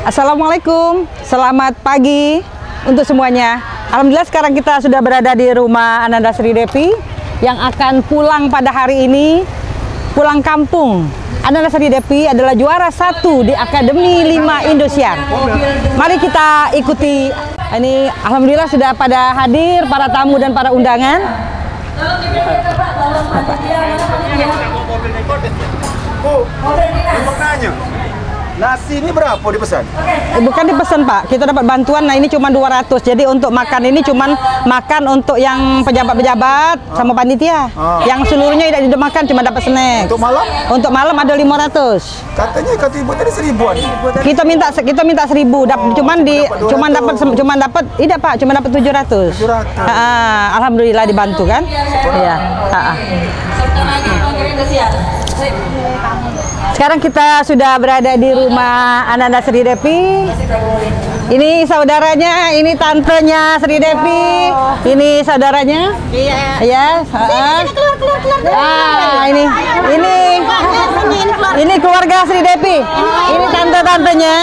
Assalamualaikum, selamat pagi untuk semuanya. Alhamdulillah sekarang kita sudah berada di rumah Ananda Sri Devi yang akan pulang pada hari ini, pulang kampung. Ananda Sri Devi adalah juara satu di Akademi 5 Indosiar. Mari kita ikuti. Ini Alhamdulillah sudah pada hadir para tamu dan para undangan. Bu, mau nanya. Nasi ini berapa dipesan? Eh, bukan dipesan Pak, kita dapat bantuan. Nah ini cuma 200. Jadi untuk makan ini cuma makan untuk yang pejabat-pejabat sama panitia. Ah. Yang seluruhnya tidak tidak makan cuma dapat snack. Untuk malam? Untuk malam ada 500. Katanya kata ibu tadi seribuan. Kita minta kita minta 1000, dap, cuman di dapat 200. cuman dapat cuman dapat tidak Pak, cuma dapat 700. 700. Ah, alhamdulillah dibantu kan? Iya. Ah, ah. Sekarang kita sudah berada di rumah Ananda Sri Devi. Ini saudaranya, ini tantenya Sri Devi. Ini saudaranya. Iya. Ya, ah. Keluar, keluar, keluar. Ah, ini ini ini keluarga Sri Devi. Ini tante-tantenya.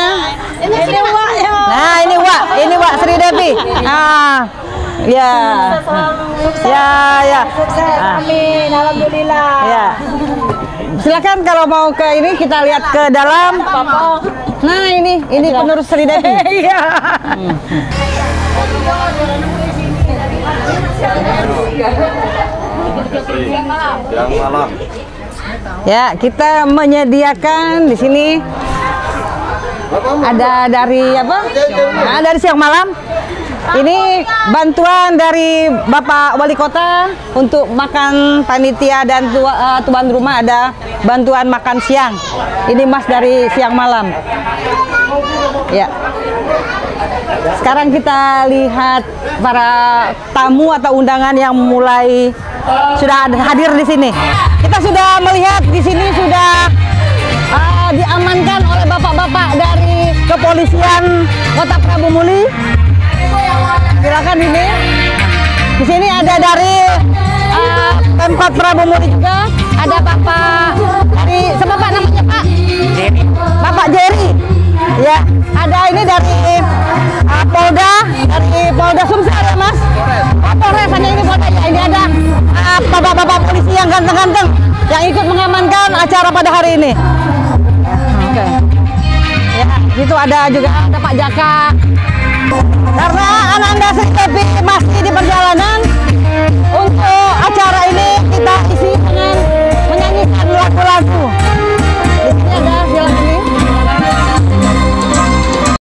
Ini si Wak ya. Nah, ini Wak, ini Wak Sri Devi. Ah. Ya. Ya, ya. Amin. Alhamdulillah. Ya. Silakan kalau mau ke ini kita lihat ke dalam. Nah, ini ini penerus Sri Devi. Iya. Yang malam. Ya, kita menyediakan di sini ada dari apa? Nah, dari siang malam. Ini bantuan dari Bapak Wali Kota untuk makan panitia dan eh, tuan rumah ada bantuan makan siang. Ini Mas dari siang malam. Ya. Sekarang kita lihat para tamu atau undangan yang mulai sudah hadir di sini. Kita sudah melihat di sini sudah ah, diamankan oleh bapak-bapak dari kepolisian Kota Prabu Muli. Silakan ini. Di sini ada dari ah, Pemkot Prabu juga. Ada Bapak dari siapa Pak namanya Pak? Bapak Jerry. Ya, ada ini dari ah, Polda, dari Polda Sumsel ya Mas. Polres, hanya ini Polda. Ya, ini ada ah, bapak-bapak polisi yang ganteng-ganteng yang ikut mengamankan acara pada hari ini. Oke. Ya, itu ada juga ada Pak Jaka. Karena Sri Devi masih